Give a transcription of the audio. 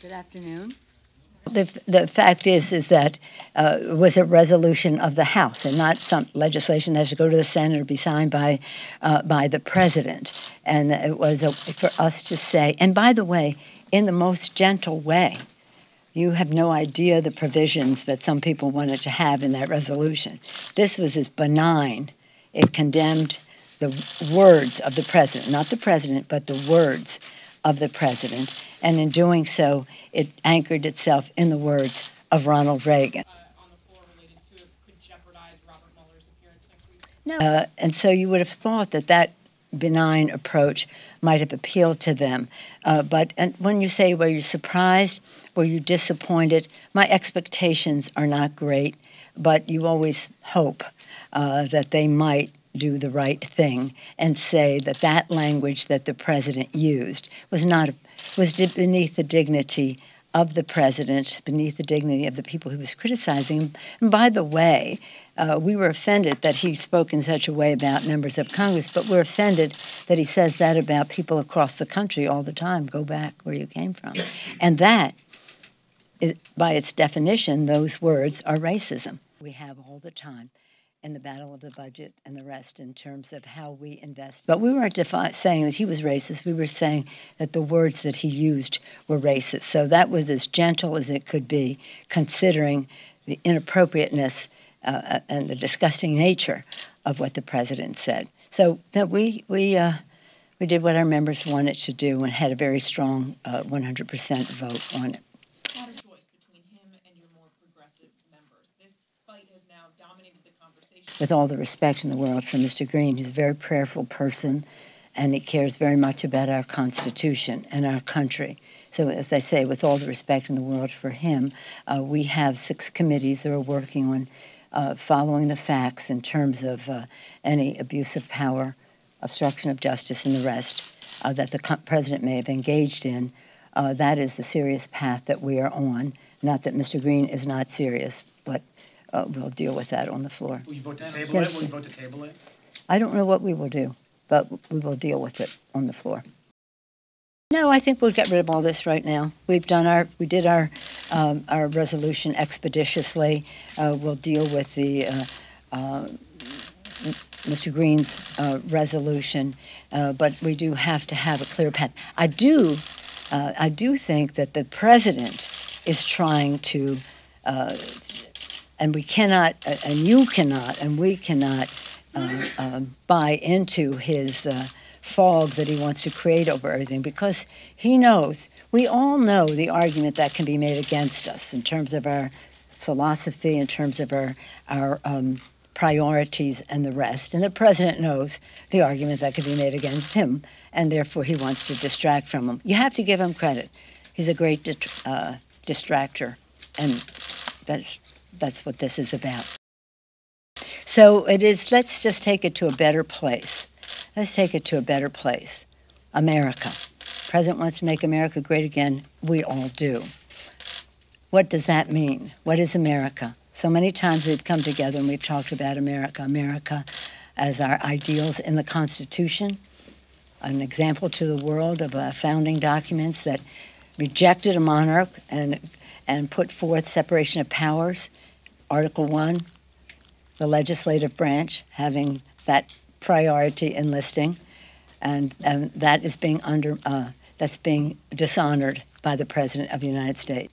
Good afternoon. The, the fact is is that uh, it was a resolution of the House and not some legislation that has to go to the Senate or be signed by uh, by the president. And it was a, for us to say. And by the way, in the most gentle way, you have no idea the provisions that some people wanted to have in that resolution. This was as benign. It condemned the words of the president, not the president, but the words of the president. And in doing so, it anchored itself in the words of Ronald Reagan. No. Uh, and so you would have thought that that benign approach might have appealed to them. Uh, but and when you say, were you surprised? Were you disappointed? My expectations are not great, but you always hope uh, that they might do the right thing and say that that language that the president used was not was beneath the dignity of the president, beneath the dignity of the people he was criticizing. And by the way, uh, we were offended that he spoke in such a way about members of Congress, but we're offended that he says that about people across the country all the time. Go back where you came from. And that, is, by its definition, those words are racism. We have all the time in the battle of the budget and the rest in terms of how we invest. But we weren't defi- saying that he was racist. We were saying that the words that he used were racist. So that was as gentle as it could be, considering the inappropriateness uh, uh and the disgusting nature of what the president said. So we we uh, we did what our members wanted to do and had a very strong uh, 100% vote on it. With all the respect in the world for Mr. Green. He's a very prayerful person, and he cares very much about our Constitution and our country. So, as I say, with all the respect in the world for him, uh, we have six committees that are working on uh, following the facts in terms of uh, any abuse of power, obstruction of justice, and the rest uh, that the president may have engaged in. Uh, that is the serious path that we are on. Not that Mr. Green is not serious, but uh, we'll deal with that on the floor. Will you vote to table Yes. it? Will you vote to table it? I don't know what we will do, but we will deal with it on the floor. No, I think we'll get rid of all this right now. We've done our, we did our, um, our resolution expeditiously. Uh, we'll deal with the, uh, uh, Mr. Green's uh, resolution, uh, but we do have to have a clear path. I do, uh, I do think that the president is trying to uh, and we cannot, uh, and you cannot, and we cannot um, um, buy into his uh, fog that he wants to create over everything because he knows, we all know the argument that can be made against us in terms of our philosophy, in terms of our, our um, priorities and the rest. And the president knows the argument that can be made against him, and therefore he wants to distract from him. You have to give him credit. He's a great uh, distractor, and that's that's what this is about. So it is, let's just take it to a better place. Let's take it to a better place. America. President wants to make America great again. We all do. What does that mean? What is America? So many times we've come together and we've talked about America. America as our ideals in the Constitution, an example to the world of uh, founding documents that rejected a monarch and, and put forth separation of powers Article 1, the legislative branch having that priority in listing, and, and that is being under uh, that's being dishonored by the President of the United States.